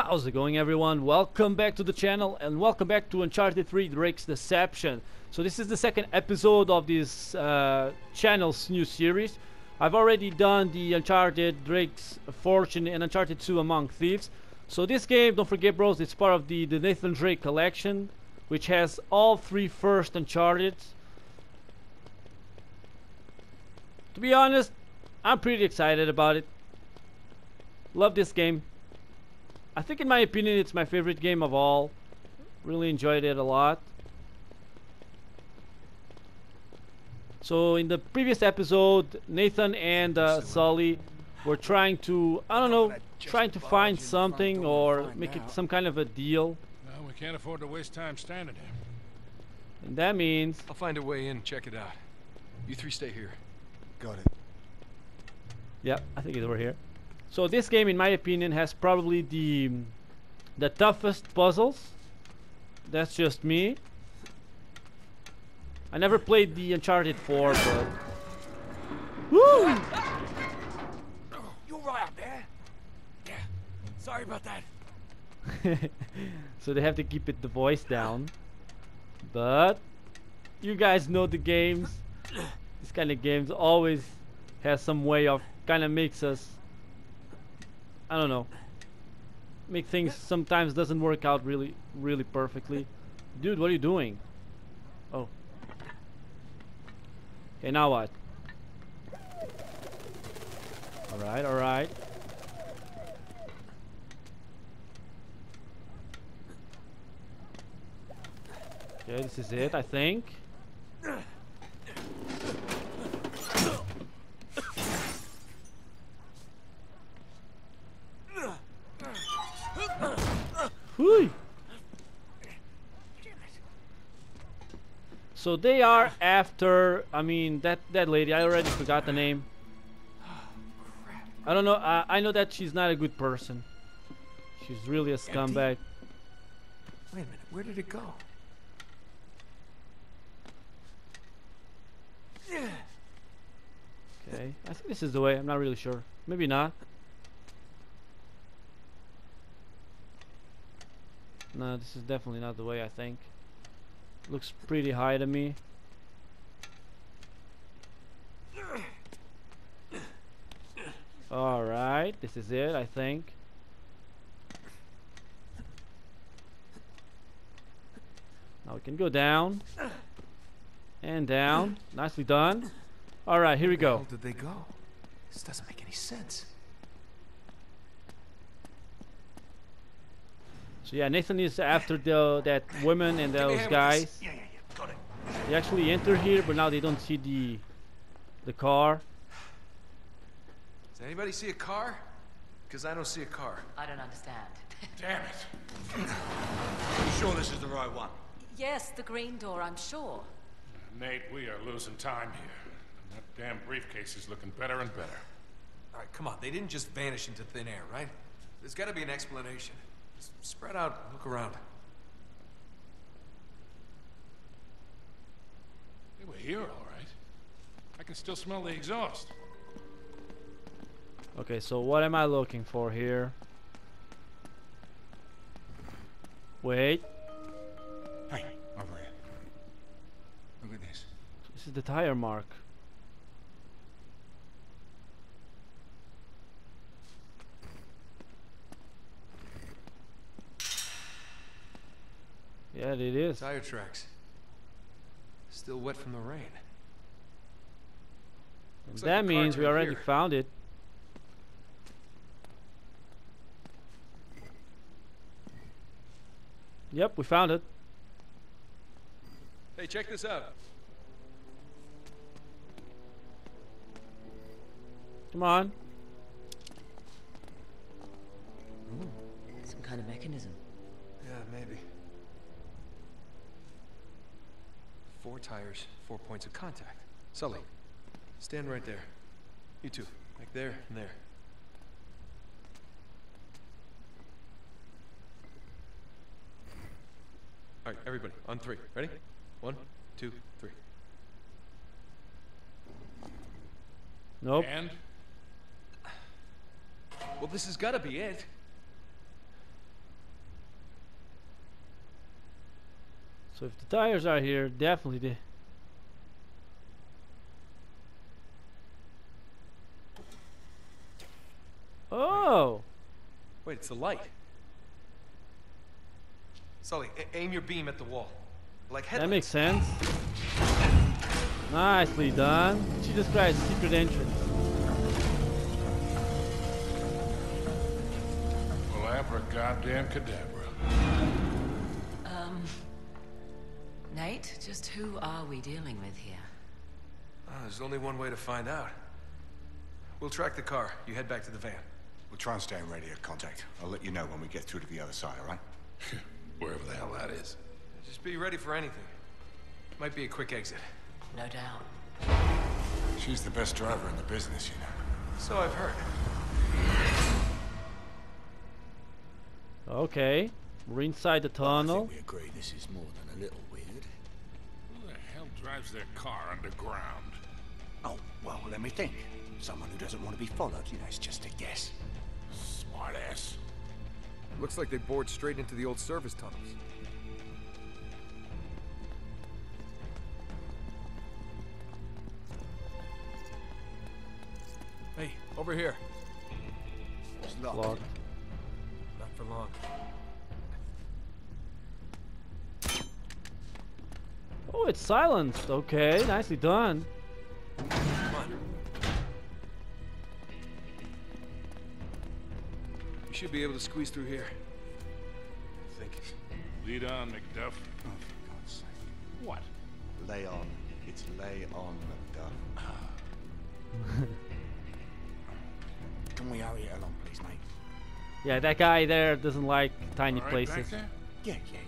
How's it going everyone? Welcome back to the channel and welcome back to Uncharted 3 Drake's Deception. So this is the second episode of this uh, channel's new series. I've already done the Uncharted Drake's Fortune and Uncharted 2 Among Thieves. So this game, don't forget bros, it's part of the, the Nathan Drake collection which has all three first Uncharted. To be honest, I'm pretty excited about it. Love this game. I think in my opinion it's my favorite game of all. Really enjoyed it a lot. So in the previous episode, Nathan and uh, Sully were trying to, I don't know, trying to find something or make it some kind of a deal. Well, we can't afford to waste time standing here. And that means, I'll find a way in, check it out. You three stay here. Got it. yeah, I think it's over here. So this game, in my opinion, has probably the the toughest puzzles. That's just me. I never played the Uncharted 4, but woo! You right up there? Yeah. Sorry about that. so they have to keep it the voice down. But you guys know the games. This kind of games always has some way of kind of makes us I don't know. Make things sometimes doesn't work out really really perfectly. Dude, what are you doing? Oh. Okay, now what? Alright, alright. Okay, this is it, I think. So they are after, I mean, that, that lady, I already forgot the name. I don't know, uh, I know that she's not a good person. She's really a scumbag. Wait a minute, where did it go? Okay, I think this is the way, I'm not really sure. Maybe not. No, this is definitely not the way I think. Looks pretty high to me. Alright, this is it, I think. Now we can go down. And down. Nicely done. Alright, here we Where go. did they go? This doesn't make any sense. So yeah, Nathan is after the that woman and Give me a those guys. Yeah, yeah, yeah. Got it. They actually enter here, but now they don't see the the car. Does anybody see a car? Because I don't see a car. I don't understand. Damn it. You sure this is the right one? yes, the green door, I'm sure. Nate, we are losing time here. And that damn briefcase is looking better and better. All right, come on. They didn't just vanish into thin air, right? There's got to be an explanation. Just spread out, look around. They were here, all right. I can still smell the exhaust. Okay, so what am I looking for here? Wait, Hey, over here. Look at this. this is the tire mark. Yeah, it is. Tire tracks. Still wet from the rain. And Looks like that means we already here. found it. Yep, we found it. Hey, check this out. Come on. Some kind of mechanism. Yeah, maybe. Four tires, four points of contact. Sully, stand right there. You two, like there and there. All right, everybody, on three. Ready? One, two, three. Nope. And Well, this has got to be it. So if the tires are here, definitely the. Oh, Wait, it's the light. Sully, aim your beam at the wall. Like that makes sense. Nicely done. Jesus Christ, secret entrance. Well, abra goddamn cadabra. Nate, just who are we dealing with here? Oh, there's only one way to find out. We'll track the car. You head back to the van. We'll try and stay in radio contact. I'll let you know when we get through to the other side, all right? Wherever the hell that is. Just be ready for anything. Might be a quick exit. No doubt. She's the best driver in the business, you know. So I've heard. Okay, we're inside the tunnel. we agree this is more than a little drives their car underground? Oh, well, let me think. Someone who doesn't want to be followed, you know, it's just a guess. Smart ass. Looks like they bored straight into the old service tunnels. Hey, over here. It's locked. Locked. Not for long. Oh, it's silenced. Okay, nicely done. You should be able to squeeze through here. I think. Lead on, Macduff. Oh, for God's sake. What? Lay on. It's lay on, Macduff. Can we hurry it along, please, mate? Yeah, that guy there doesn't like tiny All right, places. Yeah, yeah,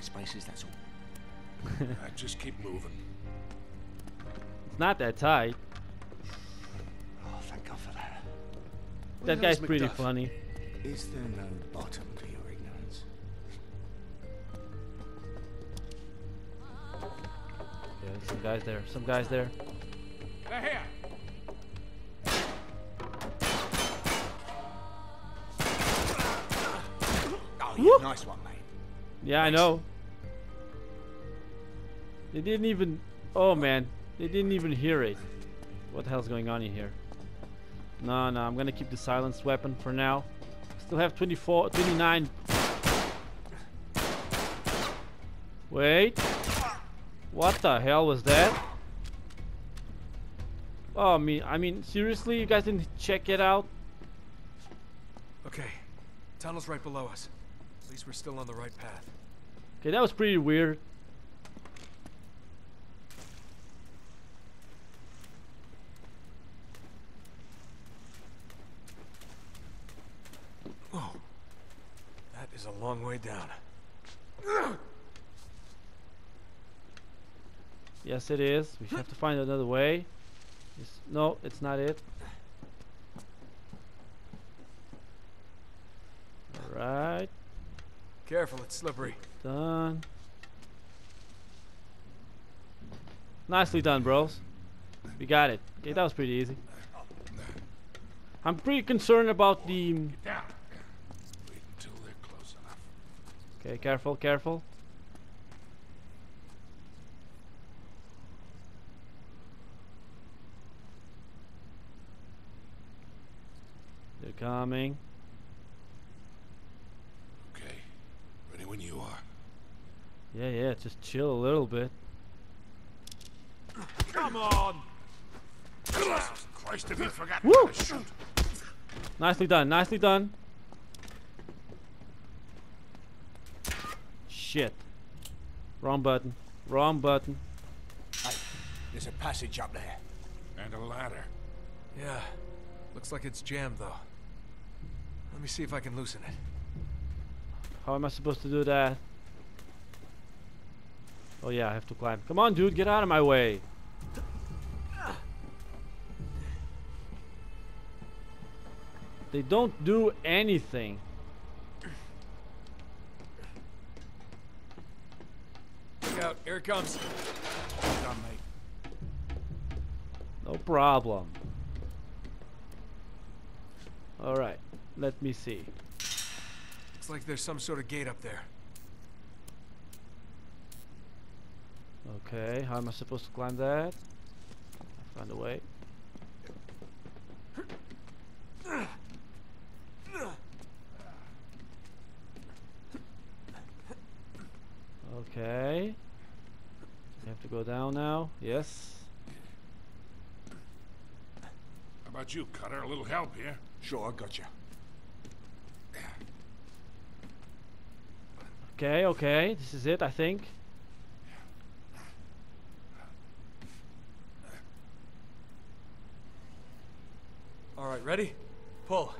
the old spaces, that's all. Uh, just keep moving. It's not that tight. Oh, thank God for that. That guy's pretty funny. Is there no bottom to your ignorance? Yeah, some guys there. Some guys there. They're here. Oh, Woo! yeah, nice one, mate. Yeah, I know. They didn't even. Oh man, they didn't even hear it. What the hell's going on in here? No, no, I'm gonna keep the silenced weapon for now. Still have 24, 29. Wait. What the hell was that? Oh, me. I mean, seriously, you guys didn't check it out? Okay. Tunnel's right below us. At least we're still on the right path. Okay, that was pretty weird. Oh. That is a long way down. Yes, it is. We have to find another way. It's- no, it's not it. Alright, Careful, it's slippery. done. Nicely done, bros. We got it. Okay, that was pretty easy. I'm pretty concerned about the... Down. Wait until they're close enough. Okay, careful, careful. They're coming. Okay. Ready when you are. Yeah, yeah, just chill a little bit. Come on! Christ, have you forgotten Woo! to shoot? Nicely done, nicely done. Shit. Wrong button. Wrong button. Hey, there's a passage up there. And a ladder. Yeah. Looks like it's jammed, though. Let me see if I can loosen it. How am I supposed to do that? Oh yeah, I have to climb. Come on, dude, get out of my way. They don't do anything. Look out, here it comes. No problem. Alright, let me see. Looks like there's some sort of gate up there. Okay, how am I supposed to climb that? Find a way. Okay. I have to go down now. Yes. How about you, Cutter? A little help here? Sure, I got you. Okay, okay. This is it, I think. All right, ready? Pull.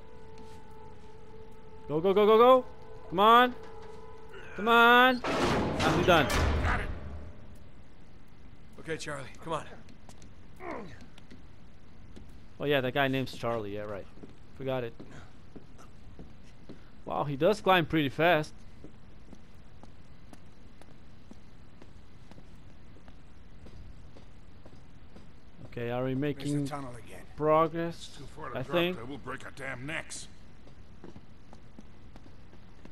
Go, go, go, go, go. Come on. Come on. I'm done. Okay, Charlie, come on. Oh yeah, that guy name's Charlie. Yeah, right. Forgot it. Wow, he does climb pretty fast. Okay, are we making progress? Too far to I think. We'll break our damn necks.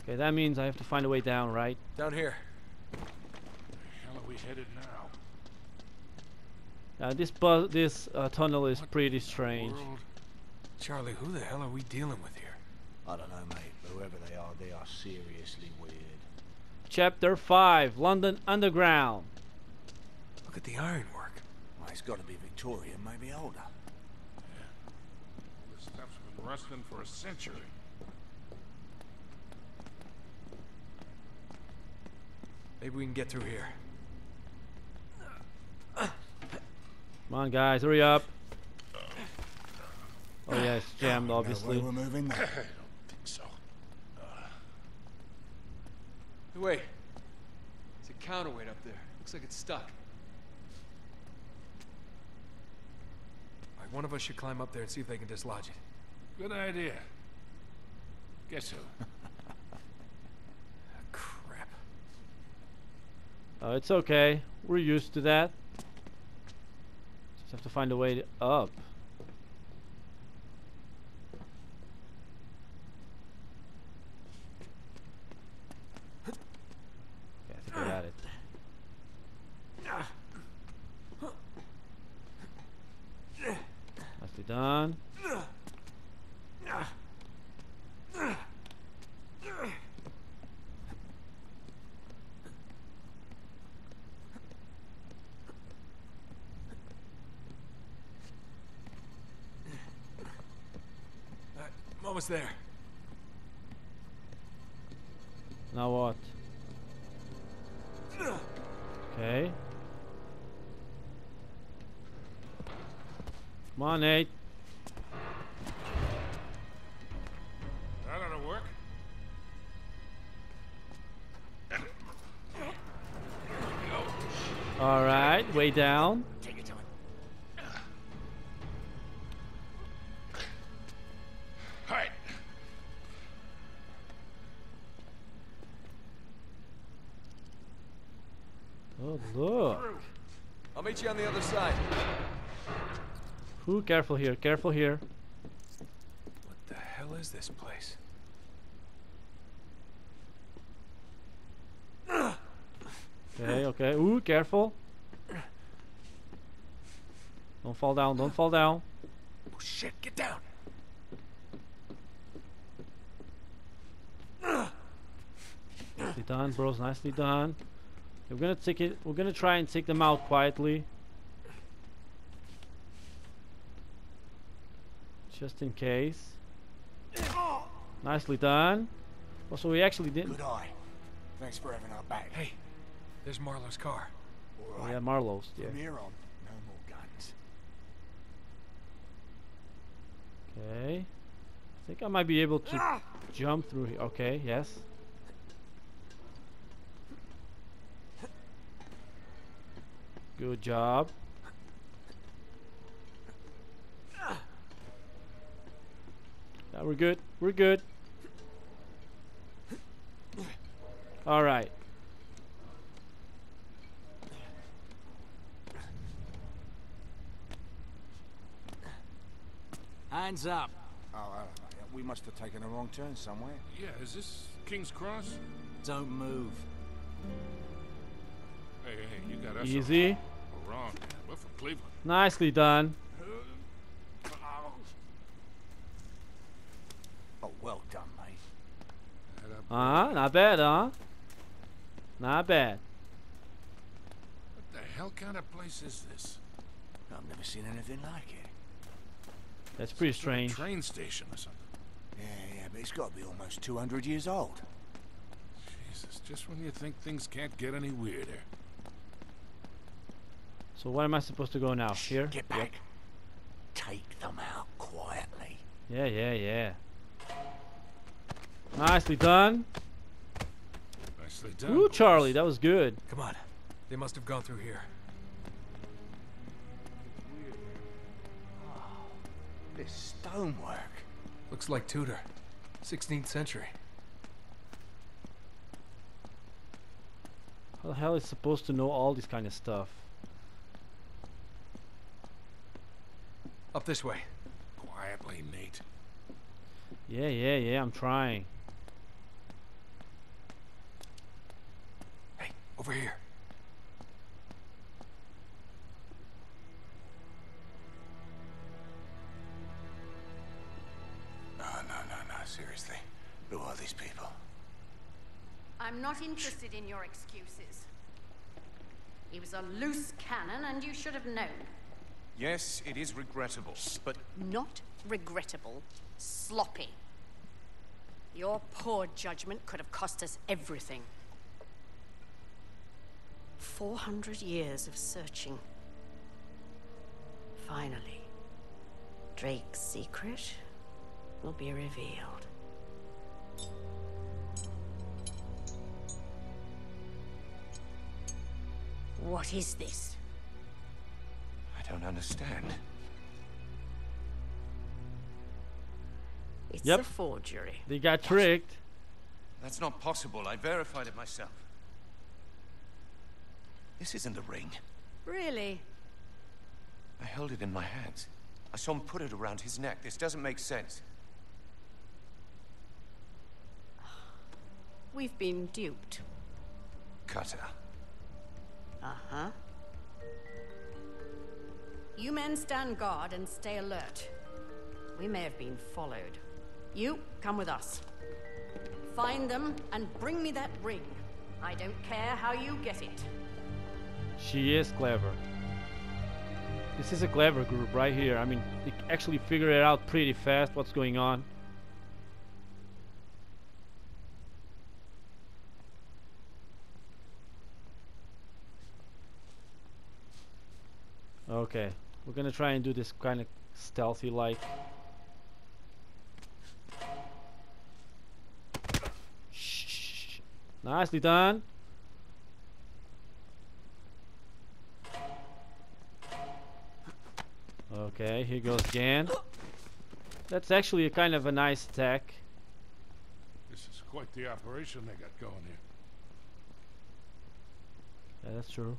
Okay, that means I have to find a way down, right? Down here. Where are we headed now? Uh, this bus, this uh, tunnel is What pretty strange. World? Charlie, who the hell are we dealing with here? I don't know, mate, but whoever they are, they are seriously weird. Chapter 5 London Underground. Look at the ironwork. Well, it's got to be Victorian, maybe older. This stuff's been rusting for a century. Maybe we can get through here. Come on, guys, hurry up. Oh, yeah, it's jammed, No way obviously. we're moving. I don't think so. Wait. It's a counterweight up there. Looks like it's stuck. All right, one of us should climb up there and see if they can dislodge it. Good idea. Guess who? Ah, crap. Oh, it's okay. We're used to that. Just have to find a way up. Okay, I think I got it. Nicely done. All right, I'm almost there. Now what? Okay. Come on, Nate. That ought to work. All right, way down. Side. Ooh, careful here, careful here. What the hell is this place? Okay, okay. Ooh, careful. Don't fall down, don't fall down. Oh shit, get down. Nicely done, bros, nicely done. We're gonna take it, we're gonna try and take them out quietly. Just in case. Nicely done. Also, we actually didn't. Good eye. Thanks for having our back. Hey, there's Marlowe's car. All Oh, yeah, Marlowe's. Yeah. From here on, no more guns. Okay. I think I might be able to ah! jump through here. Okay, yes. Good job. Yeah, we're good. We're good. All right. Hands up. Oh, uh, we must have taken a wrong turn somewhere. Yeah, is this King's Cross? Don't move. Hey, hey, you got us. Easy. Wrong. We're from Cleveland. Nicely done. Oh, well done, mate. Head up. Uh huh. Not bad, huh? Not bad. What the hell kind of place is this? I've never seen anything like it. That's pretty Like a strange. train station or something. Yeah, yeah, but it's got to be almost 200 years old. Jesus, just when you think things can't get any weirder. So where am I supposed to go now? Here? Get back. Take them out quietly. Yeah, yeah, yeah. Nicely done. Nicely done. Ooh. Charlie, that was good. Come on. They must have gone through here. Oh, this stonework. Looks like Tudor. 16th century. How the hell is supposed to know all this kind of stuff? Up this way. Quietly, Nate. Yeah, yeah, yeah, I'm trying. Hey, over here. No, no, no, no, seriously. Who are these people? I'm not interested in your excuses. He was a loose cannon, and you should have known. Yes, it is regrettable, but Not regrettable, sloppy. Your poor judgment could have cost us everything. 400 years of searching. Finally, Drake's secret will be revealed. What is this? I don't understand. It's Yep. a forgery. They got tricked. That's not possible. I verified it myself. This isn't a ring. Really? I held it in my hands. I saw him put it around his neck. This doesn't make sense. We've been duped. Cutter. Uh huh. You men stand guard and stay alert. We may have been followed. You, come with us. Find them and bring me that ring. I don't care how you get it. She is clever. This is a clever group right here. I mean, they actually figure it out pretty fast what's going on. Okay, we're gonna try and do this kind of stealthy like. Nicely done. Okay, here goes again. That's actually a kind of a nice attack. This is quite the operation they got going here. Yeah, that's true.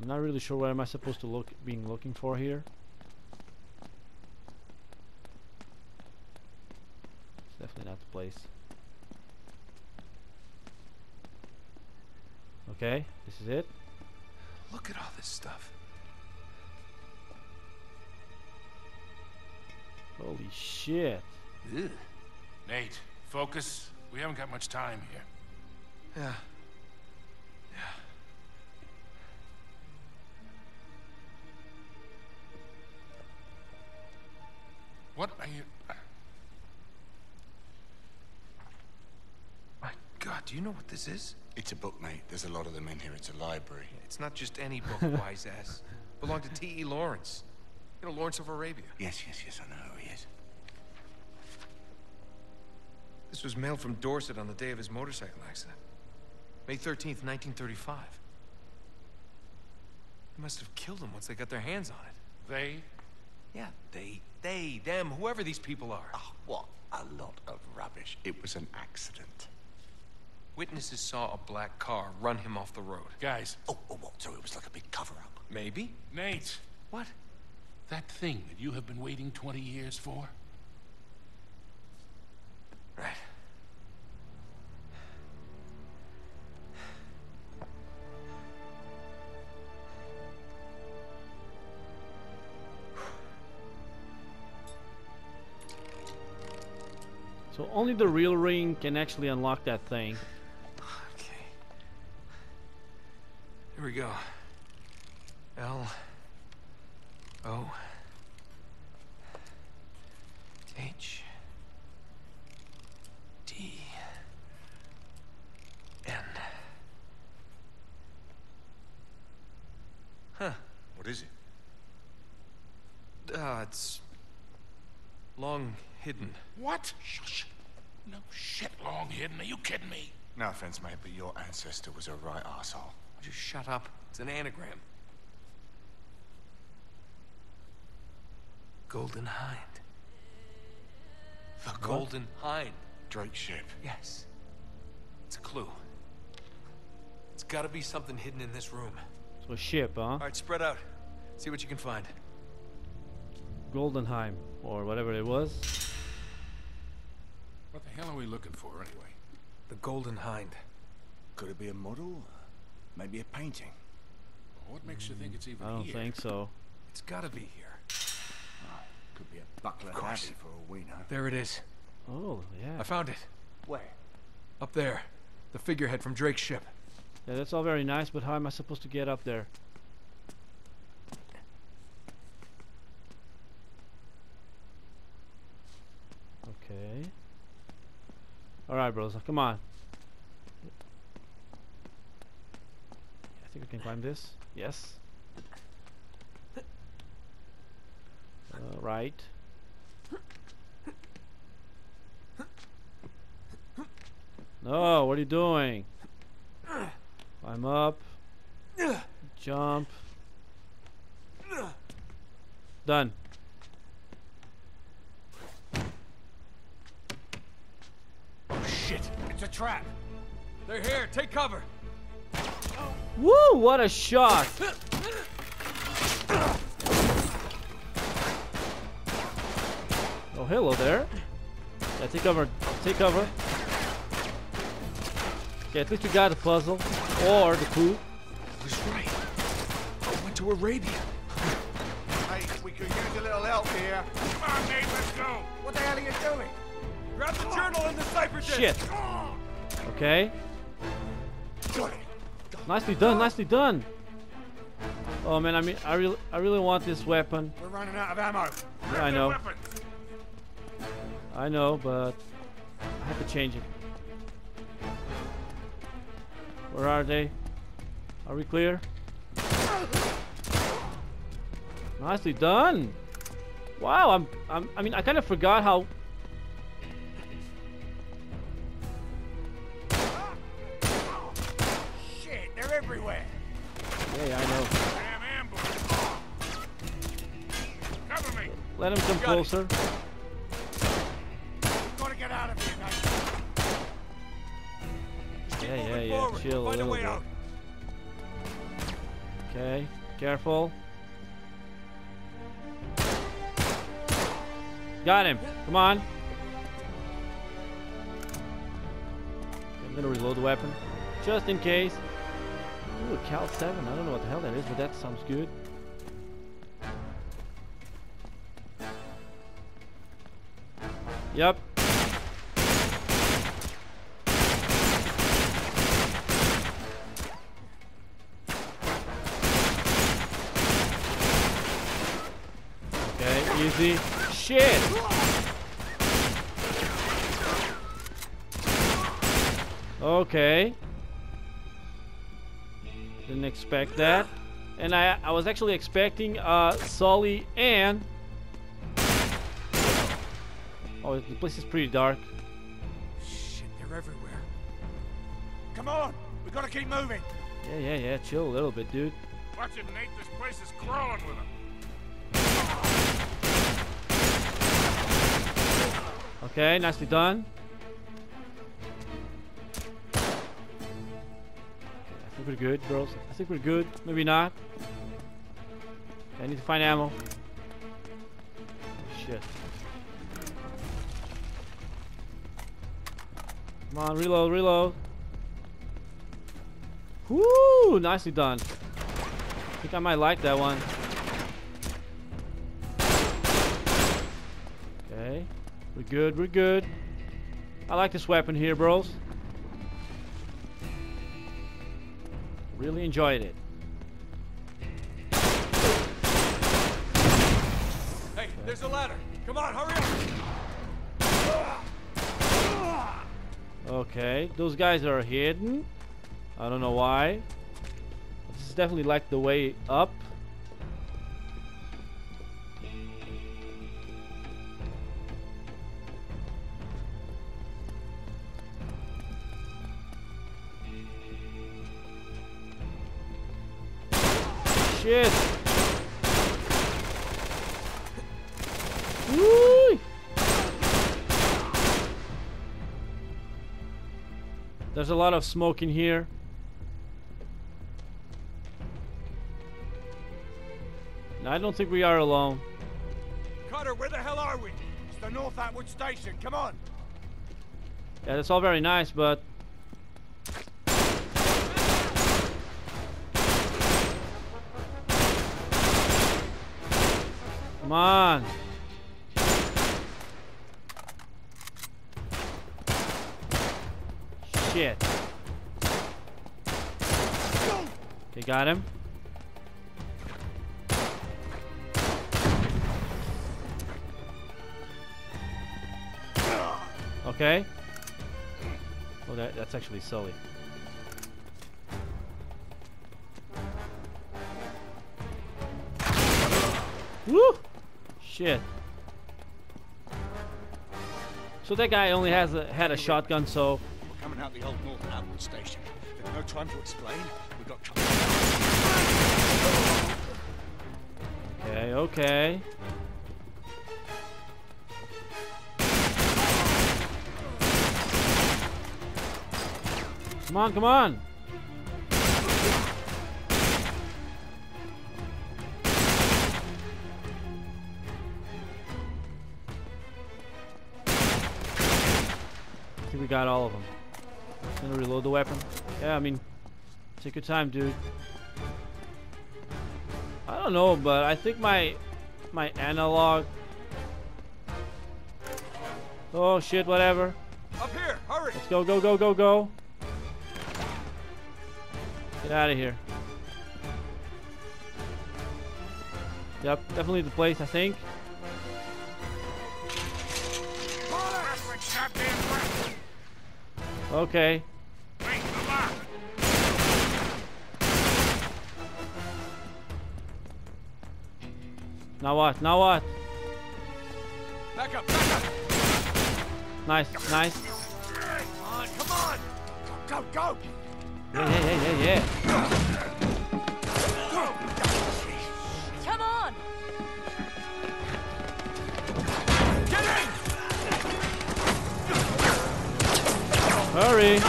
I'm not really sure what am I supposed to look being looking for here. It's definitely not the place. Okay, this is it. Look at all this stuff. Holy shit. Ugh. Nate, focus. We haven't got much time here. Yeah. Yeah. What are you... My God, do you know what this is? It's a book, mate. There's a lot of them in here. It's a library. It's not just any book, wise ass. Belonged to T.E. Lawrence. You know, Lawrence of Arabia. Yes, yes, yes, I know who he is. This was mailed from Dorset on the day of his motorcycle accident. May 13th, 1935. They must have killed him once they got their hands on it. They? Yeah, they, they, them, whoever these people are. Oh, what a lot of rubbish. It was an accident. Witnesses saw a black car run him off the road. Guys, Oh, oh, what? So it was like a big cover-up. Maybe? Nate, What? That thing that you have been waiting 20 years for? Right. So only the real ring can actually unlock that thing. Okay. Here we go. L. O H D N. Huh. What is it? Uh, it's long hidden. What? Shush. No shit long hidden. Are you kidding me? No offense, mate, but your ancestor was a right asshole. Just shut up. It's an anagram. Golden Hind. The Golden Hind. Drake ship. Yes. It's a clue. It's gotta be something hidden in this room. So a ship, huh? All right, spread out. See what you can find. Goldenheim or whatever it was. What the hell are we looking for, anyway? The Golden Hind. Could it be a model? Maybe a painting? What makes you think it's even I don't here? think so. It's gotta be here. Could be a buckler Of course. for all we know. There it is. Oh yeah. I found it. Where? Up there. The figurehead from Drake's ship. Yeah, that's all very nice, but how am I supposed to get up there? Okay. Alright, bros, come on. I think we can climb this. Yes. Uh, right. No, what are you doing? Climb up. Jump. Done. Shit! It's a trap! They're here! Take cover! Woo! What a shot! Oh, hello there. Yeah, take cover. Take cover. Okay, at least we got the puzzle. Or the clue. I was right. I went to Arabia. Hey, we could use a little help here. Come on, Nate, let's go! What the hell are you doing? Grab the journal and the cipher disc! Shit. Okay. Got it. Nicely done, nicely done. Oh man, I mean, I really, I really want this weapon. We're running out of ammo. Yeah, I know, Weapon. I know, but I have to change it. Where are they? Are we clear? Nicely done. Wow, I'm, I'm, I mean, I kind of forgot how. Shit, they're everywhere. Yeah, yeah, I know. Damn ambush. Cover me. Let him come closer. it. Yeah. a little bit. out. Okay, careful. Got him. Come on. I'm gonna reload the weapon, just in case. Ooh, a KAL 7. I don't know what the hell that is, but that sounds good. Yep. Easy. Shit! Okay. Didn't expect that. And I, I was actually expecting uh, Sully and... Oh, the place is pretty dark. Shit, they're everywhere. Come on. We've got to keep moving. Yeah, yeah, yeah. Chill a little bit, dude. Watch it, Nate. This place is crawling with them. Okay, nicely done. I think we're good, girls. I think we're good. Maybe not. Okay, I need to find ammo. Oh, shit. Come on, reload, reload. Woo! Nicely done. I think I might like that one. We're good, we're good. I like this weapon here, bros. Really enjoyed it. Hey, there's a ladder. Come on, hurry up. Okay, those guys are hidden. I don't know why. This is definitely like the way up. Shit. Woo! There's a lot of smoke in here. And I don't think we are alone. Cutter, where the hell are we? It's the North Atwood Station. Come on. Yeah, that's all very nice, but Come on. Shit. Okay, got him. Okay. Oh, that, that's actually Sully. Woo! Shit. So that guy only has a, had a shotgun, so We're coming out the old North Atwood station. There's no time to explain. We've got okay, okay. Come on, come on. We got all of them. Gonna reload the weapon. Yeah, I mean, take your time, dude. I don't know, but I think my my analog. Oh shit! Whatever. Up here, hurry. Let's go, go, go, go, go. Get out of here. Yep, definitely the place, I think. Okay. Now what? Now what? Back up, back up. Nice, nice. Come on, come on. Go, go, go. Yeah, yeah, yeah, yeah, yeah. Hurry.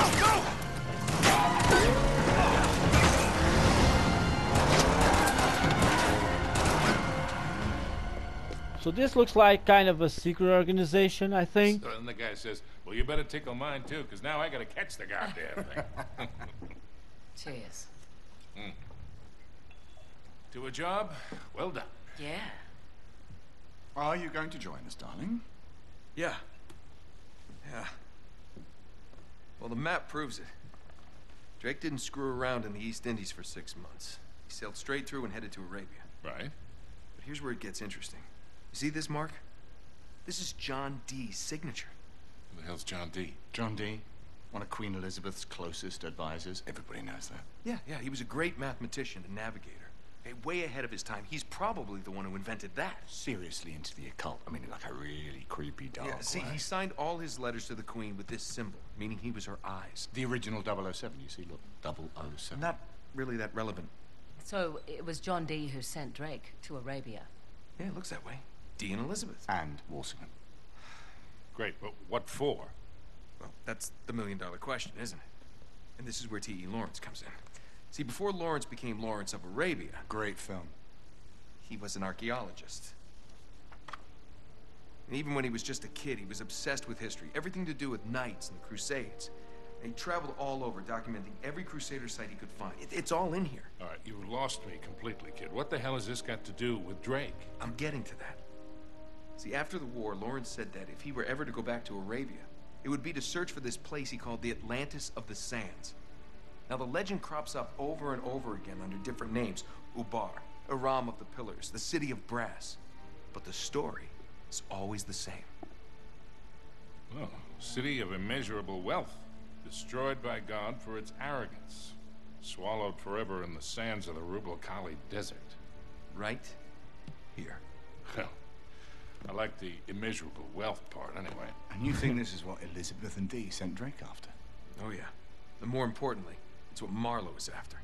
So this looks like kind of a secret organization, I think. So then the guy says, well, you better tickle mine too, because now I gotta catch the goddamn thing. Cheers. Hmm. to a job, well done. Yeah. Are you going to join us, darling? Yeah. Yeah. Well, the map proves it. Drake didn't screw around in the East Indies for six months. He sailed straight through and headed to Arabia. Right? But here's where it gets interesting. You see this mark? This is John Dee's signature. Who the hell's John Dee? John Dee, one of Queen Elizabeth's closest advisors. Everybody knows that. Yeah, yeah, he was a great mathematician and navigator. Way ahead of his time. He's probably the one who invented that. Seriously into the occult. I mean, like a really creepy dog. yeah, see, he signed all his letters to the Queen with this symbol, meaning he was her eyes. The original 007, you see, look, 007. Not really that relevant. So it was John Dee who sent Drake to Arabia. Yeah, it looks that way. Dee and Elizabeth. And Walsingham. Great, but what for? Well, that's the million dollar question, isn't it? And this is where T.E. Lawrence comes in. See, before Lawrence became Lawrence of Arabia, Great film. he was an archaeologist. And even when he was just a kid, he was obsessed with history, everything to do with knights and the Crusades. And he traveled all over, documenting every Crusader site he could find. It, it's all in here. All right, you lost me completely, kid. What the hell has this got to do with Drake? I'm getting to that. See, after the war, Lawrence said that if he were ever to go back to Arabia, It would be to search for this place he called the Atlantis of the Sands. Now, the legend crops up over and over again under different names Ubar, Iram of the Pillars, the City of Brass. But the story is always the same. Oh, city of immeasurable wealth, destroyed by God for its arrogance, swallowed forever in the sands of the Rub' al Khali Desert. Right here. Well, I like the immeasurable wealth part anyway. And you think this is what Elizabeth and Dee sent Drake after? Oh, yeah. And more importantly, it's what Marlowe is after.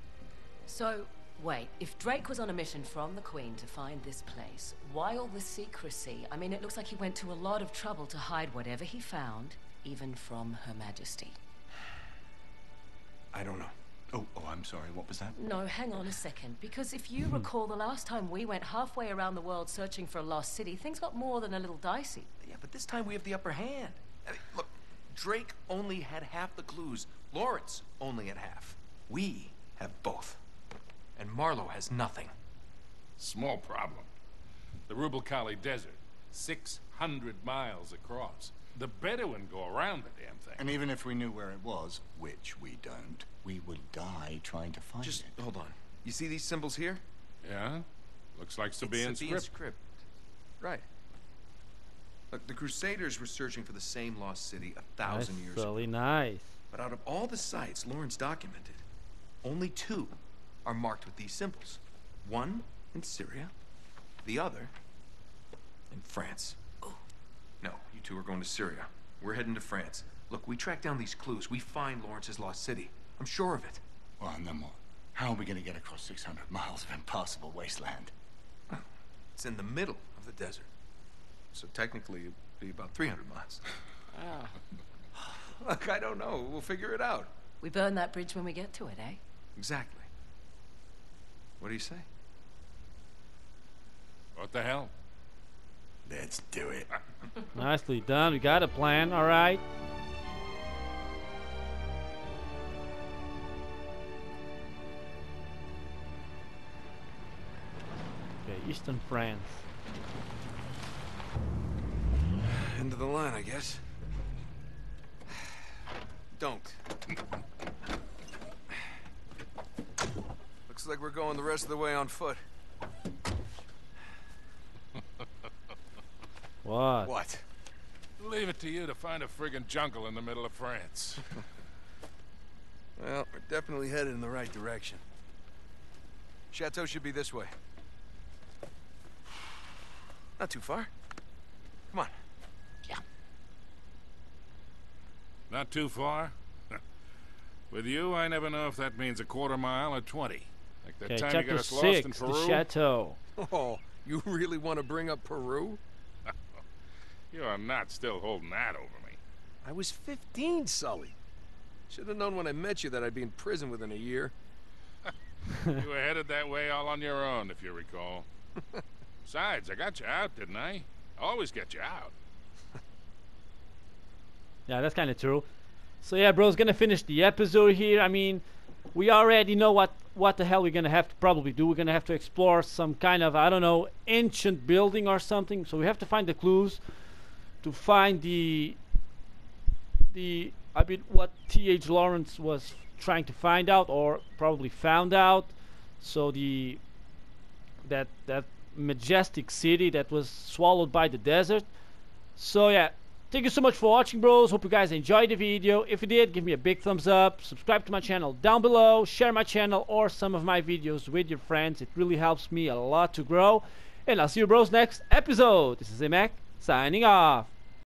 So, wait, if Drake was on a mission from the Queen to find this place, why all the secrecy? I mean, it looks like he went to a lot of trouble to hide whatever he found, even from Her Majesty. I don't know. Oh, oh, I'm sorry. What was that? No, hang on a second. Because if you hmm. recall, the last time we went halfway around the world searching for a lost city, things got more than a little dicey. Yeah, but this time we have the upper hand. I mean, look, Drake only had half the clues. Lawrence only had half. We have both. And Marlowe has nothing. Small problem. The Rub' al Khali Desert, 600 miles across. The Bedouin go around the damn thing. And even if we knew where it was, which we don't, we would die trying to find Just it. Just hold on. You see these symbols here? Yeah? Looks like Sabaean It's Sabaean script. script. Right. Look, the Crusaders were searching for the same lost city a That's thousand years ago. really nice. But out of all the sites Lawrence documented, only two are marked with these symbols. One in Syria, the other in France. Oh. No, you two are going to Syria. We're heading to France. Look, we track down these clues. We find Lawrence's lost city. I'm sure of it. Well, and then what? How are we going to get across 600 miles of impassable wasteland? It's in the middle of the desert. So technically, it'd be about 300 miles. Look, I don't know. We'll figure it out. We burn that bridge when we get to it, eh? Exactly. What do you say? What the hell? Let's do it. Nicely done. We got a plan. All right. Okay, Eastern France. End of the line, I guess. Don't. Looks like we're going the rest of the way on foot. What? What? Leave it to you to find a friggin' jungle in the middle of France. Well, we're definitely headed in the right direction. Chateau should be this way. Not too far. Come on. Yeah. Not too far? With you, I never know if that means a quarter mile or 20. Like the Okay, time you chapter got us lost in six, the chateau. Oh, you really want to bring up Peru? You are not still holding that over me. I was 15, Sully. Should have known when I met you that I'd be in prison within a year. You were headed that way all on your own, if you recall. Besides, I got you out, didn't I? I always get you out. Yeah, that's kind of true. So yeah, bro's gonna finish the episode here. I mean, we already know what what the hell we're gonna have to probably do. We're gonna have to explore some kind of I don't know ancient building or something. So we have to find the clues to find the the I mean what T.H. Lawrence was trying to find out or probably found out. So the that that majestic city that was swallowed by the desert. So yeah, thank you so much for watching, bros. Hope you guys enjoyed the video. If you did, give me a big thumbs up. Subscribe to my channel down below. Share my channel or some of my videos with your friends. It really helps me a lot to grow. And I'll see you, bros, next episode. This is Mac signing off.